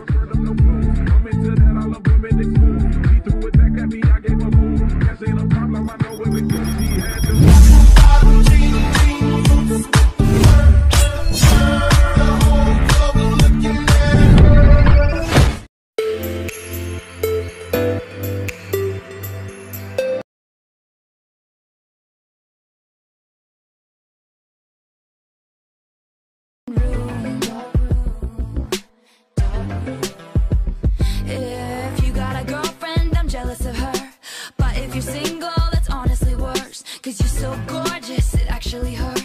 I love women exposed. He threw it back at me, I gave ain't a problem, I know it. single, that's honestly worse. Cause you're so gorgeous, it actually hurts.